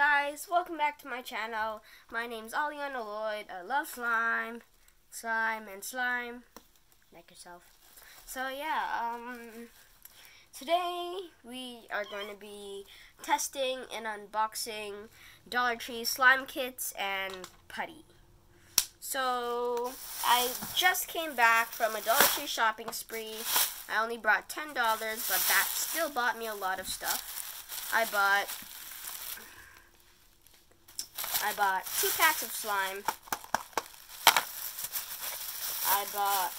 guys, welcome back to my channel. My name's Aliana Lloyd. I love slime, slime, and slime. Like yourself. So yeah, um, today we are going to be testing and unboxing Dollar Tree slime kits and putty. So I just came back from a Dollar Tree shopping spree. I only brought $10, but that still bought me a lot of stuff. I bought I bought two packs of slime. I bought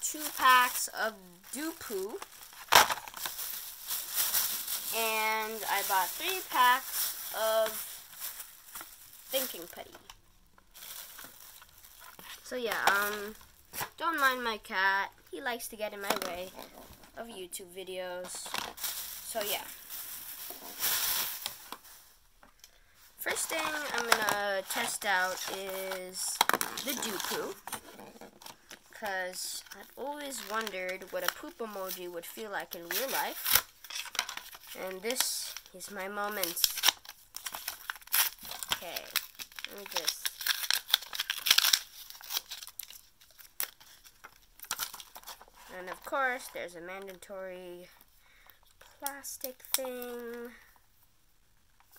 two packs of Doo-Poo. And I bought three packs of Thinking Putty. So yeah, um, don't mind my cat. He likes to get in my way of YouTube videos. So yeah. First thing I'm gonna test out is the Doo-Poo. Because I've always wondered what a poop emoji would feel like in real life. And this is my moment. Okay, let me just. And of course, there's a mandatory plastic thing.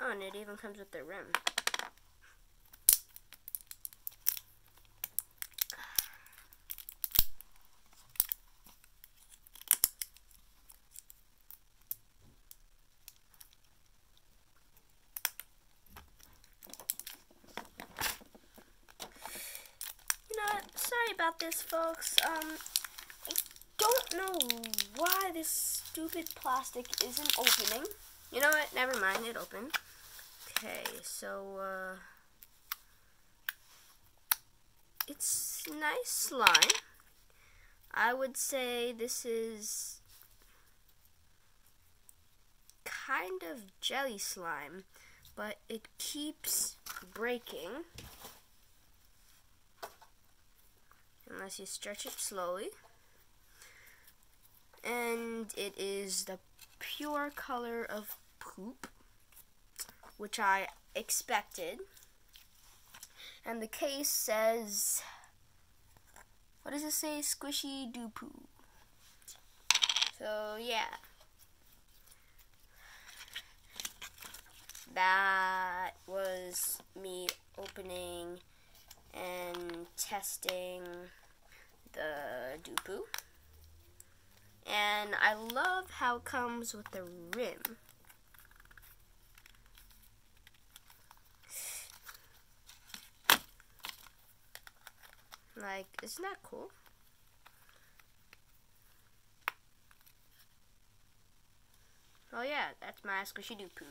Oh, and it even comes with the rim. You know, sorry about this, folks. Um, I don't know why this stupid plastic isn't opening. You know what? Never mind. It opened. Okay, so, uh, it's nice slime. I would say this is kind of jelly slime, but it keeps breaking unless you stretch it slowly. And it is the pure color of poop which I expected. And the case says, what does it say? Squishy Doo-Poo. So, yeah. That was me opening and testing the Doo-Poo. And I love how it comes with the rim. Like, isn't that cool? Oh yeah, that's my squishy doo poo.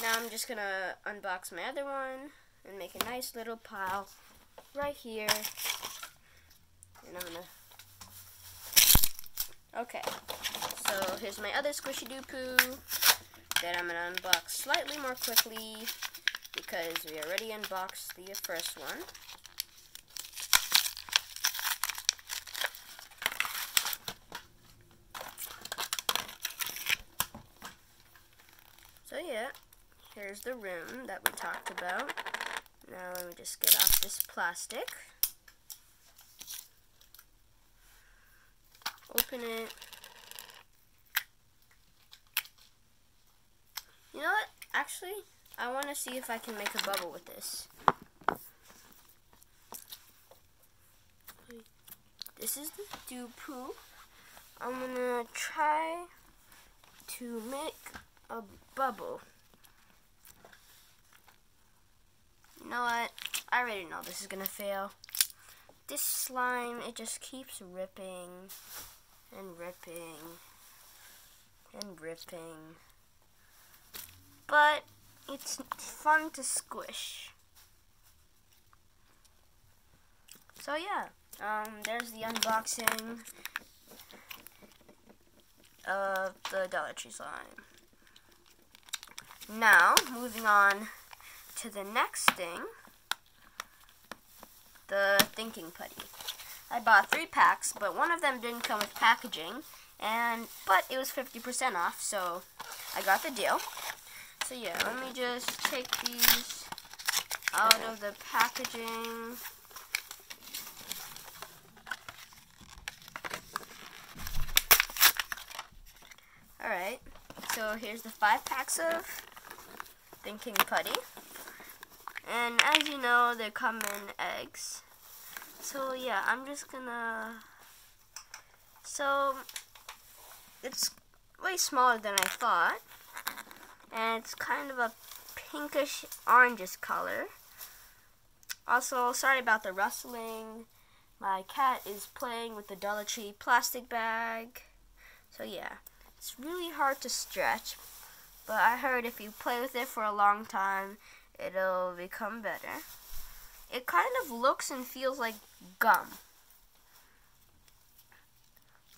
Now I'm just gonna unbox my other one and make a nice little pile right here. And I'm gonna Okay, so here's my other squishy doo poo that I'm gonna unbox slightly more quickly because we already unboxed the first one. So yeah, here's the rim that we talked about. Now let me just get off this plastic. Open it. You know what? Actually, I want to see if I can make a bubble with this. This is the Doo-Poo. I'm going to try to make a bubble. You know what? I already know this is gonna fail. This slime, it just keeps ripping and ripping and ripping. But it's fun to squish. So yeah, um, there's the unboxing of the Dollar Tree slime. Now, moving on to the next thing, the thinking putty. I bought three packs, but one of them didn't come with packaging, and but it was 50% off, so I got the deal. So yeah, let me just take these out of the packaging. Alright, so here's the five packs of Thinking Putty. And as you know, they come in eggs. So yeah, I'm just gonna... So, it's way smaller than I thought. And it's kind of a pinkish orangish color. Also, sorry about the rustling. My cat is playing with the Dollar Tree plastic bag. So yeah, it's really hard to stretch. But I heard if you play with it for a long time, it'll become better. It kind of looks and feels like gum.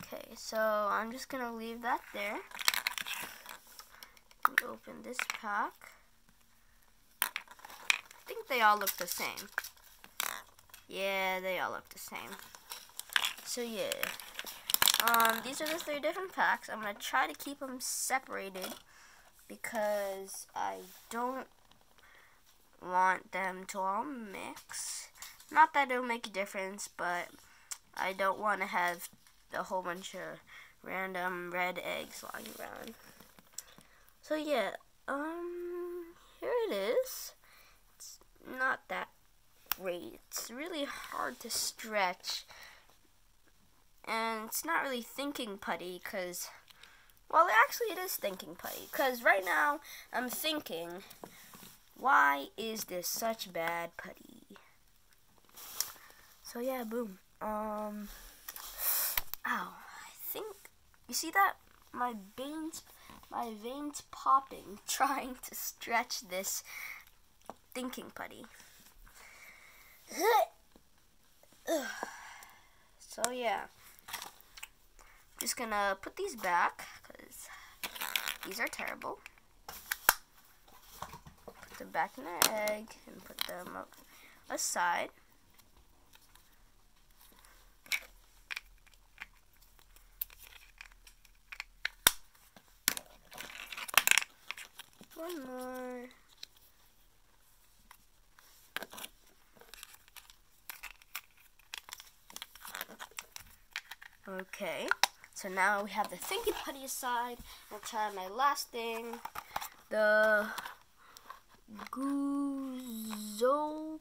Okay, so I'm just going to leave that there. Open this pack. I think they all look the same. Yeah, they all look the same. So yeah. Um, these are the three different packs. I'm going to try to keep them separated because I don't want them to all mix. Not that it'll make a difference, but I don't want to have a whole bunch of random red eggs lying around. So yeah, um, here it is. It's not that great. It's really hard to stretch. And it's not really thinking putty because, well, actually it is thinking putty. Because right now I'm thinking why is this such bad putty? So yeah, boom. Um, ow. I think, you see that? My veins, my veins popping, trying to stretch this thinking putty. So yeah, just gonna put these back these are terrible Put them back in their egg and put them aside. One more. Okay, so now we have the thinking putty aside. I'll try my last thing, the Guzo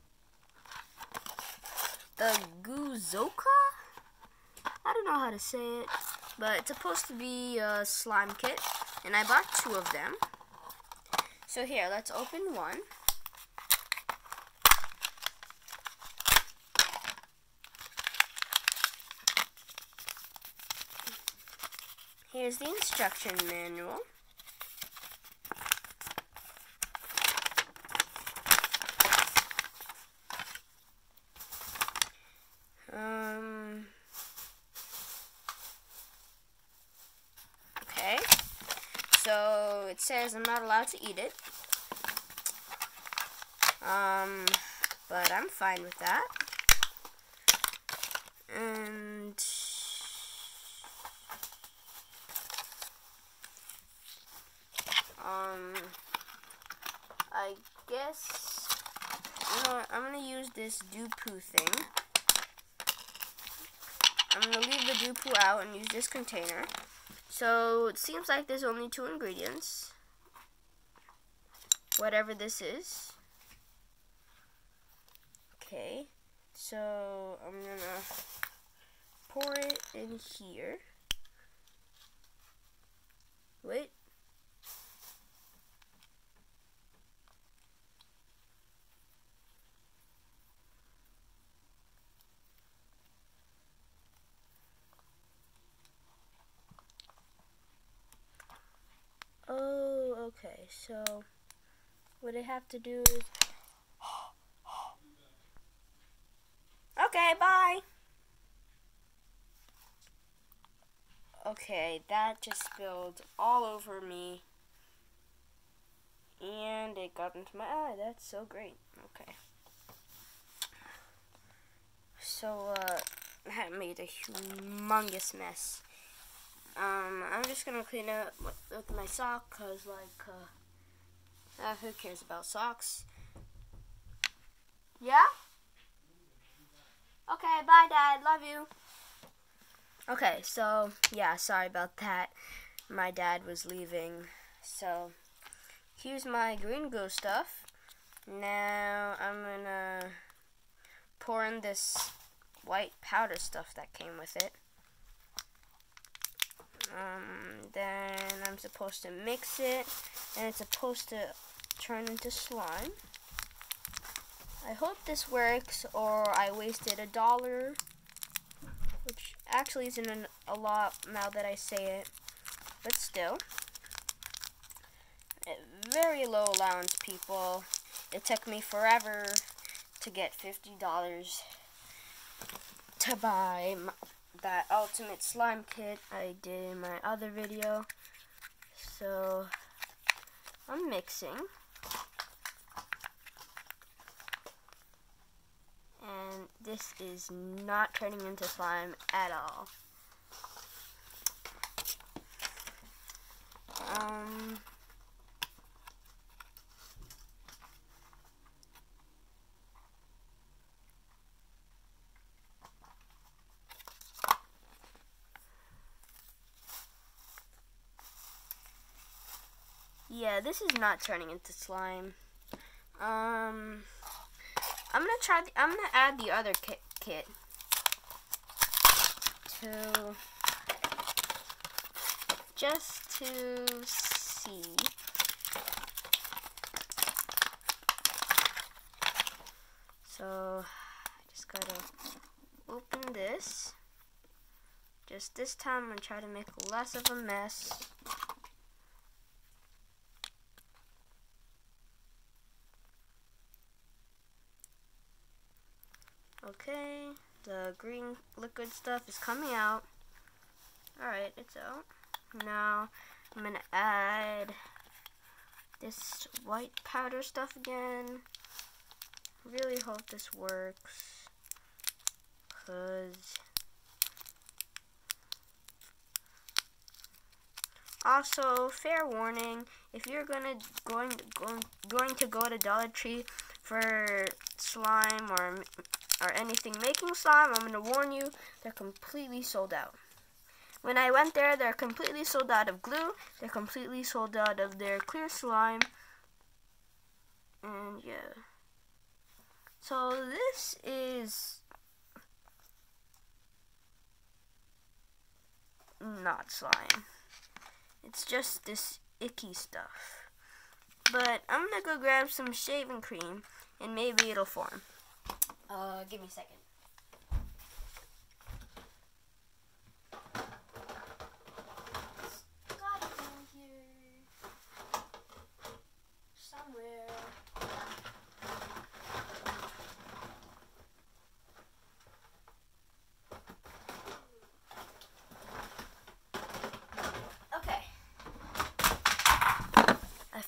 the Guzoka? I don't know how to say it, but it's supposed to be a slime kit, and I bought two of them. So here, let's open one. Here's the instruction manual. Um, so it says I'm not allowed to eat it. Um, but I'm fine with that. And um, I guess you know what, I'm gonna use this poo thing. I'm gonna leave the poo out and use this container. So it seems like there's only two ingredients. Whatever this is. Okay, so I'm gonna pour it in here. Wait. Okay, so what I have to do is. Okay, bye. Okay, that just spilled all over me. And it got into my eye. That's so great. Okay. So, uh, that made a humongous mess. Um, I'm just gonna clean up with, my sock, cause like, uh, Uh, who cares about socks? Yeah? Okay, bye, Dad. Love you. Okay, so, yeah, sorry about that. My dad was leaving. So, here's my green glue stuff. Now, I'm gonna pour in this white powder stuff that came with it. Um, then I'm supposed to mix it, and it's supposed to turn into slime. I hope this works, or I wasted a dollar, which actually isn't an, a lot now that I say it, but still. Eh, very low allowance, people. It took me forever to get $50 to buy that ultimate slime kit I did in my other video. So I'm mixing. And this is not turning into slime at all. Um, Yeah, this is not turning into slime. Um, I'm gonna try. The, I'm gonna add the other kit, kit to just to see. So I just gotta open this. Just this time, I'm gonna try to make less of a mess. Okay, the green liquid stuff is coming out. Alright, it's out. Now, I'm going to add this white powder stuff again. Really hope this works. Because... Also, fair warning, if you're gonna going going going to go to Dollar Tree for slime or or anything making slime, I'm going to warn you, they're completely sold out. When I went there, they're completely sold out of glue. They're completely sold out of their clear slime. And yeah. So this is not slime. It's just this icky stuff. But I'm gonna go grab some shaving cream and maybe it'll form. Uh, give me a second.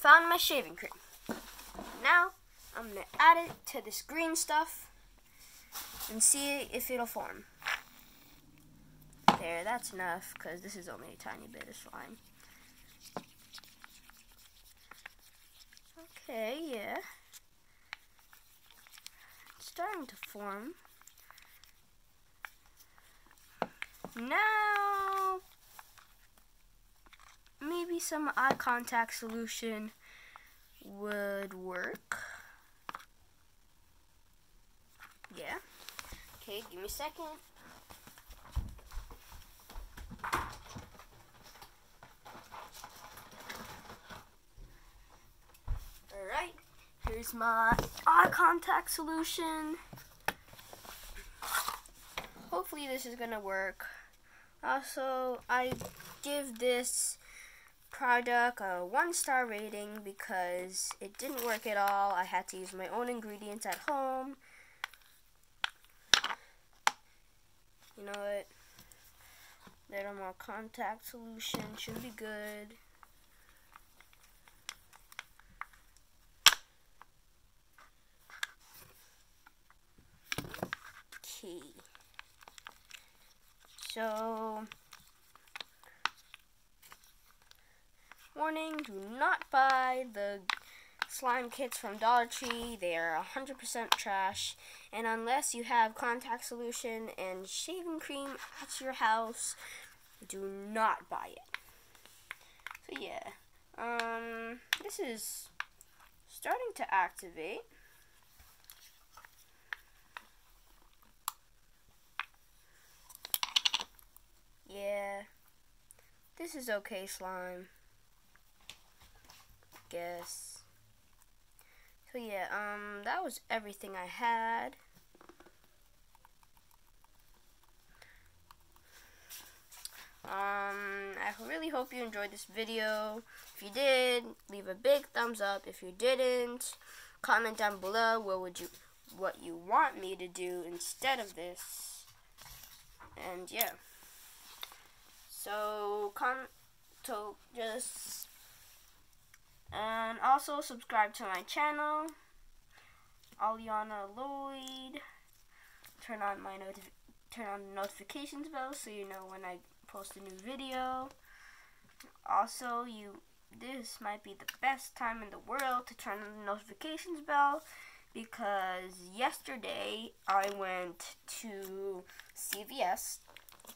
Found my shaving cream. Now, I'm going to add it to this green stuff and see if it'll form. There, that's enough, because this is only a tiny bit of slime. Okay, yeah. It's starting to form. Now, maybe some eye contact solution would work. Yeah. Okay, give me a second. Alright, here's my eye contact solution. Hopefully this is gonna work. Also, I give this product a one star rating because it didn't work at all. I had to use my own ingredients at home You know what? Little more contact solution should be good. Key. So, warning, do not buy the slime kits from Dollar Tree. They are 100% trash. And unless you have contact solution and shaving cream at your house, do not buy it. So yeah, um, this is starting to activate. Yeah, this is okay slime. Guess. So yeah, um, that was everything I had. Um, I really hope you enjoyed this video. If you did, leave a big thumbs up. If you didn't, comment down below what would you what you want me to do instead of this. And yeah. So come to just and also subscribe to my channel, Aliana Lloyd. Turn on my notif turn on the notifications bell so you know when I post a new video. Also, you this might be the best time in the world to turn on the notifications bell because yesterday I went to CVS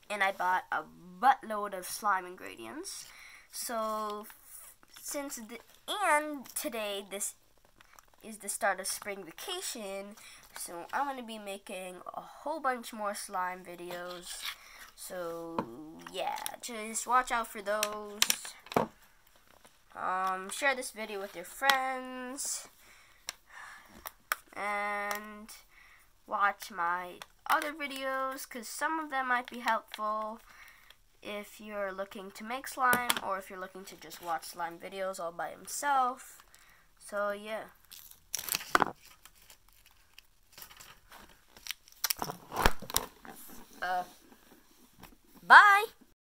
and I bought a buttload of slime ingredients. So since the and today this is the start of spring vacation, so I'm going to be making a whole bunch more slime videos. So yeah, just watch out for those. Um, share this video with your friends. And watch my other videos because some of them might be helpful if you're looking to make slime or if you're looking to just watch slime videos all by himself. So yeah. Uh, bye!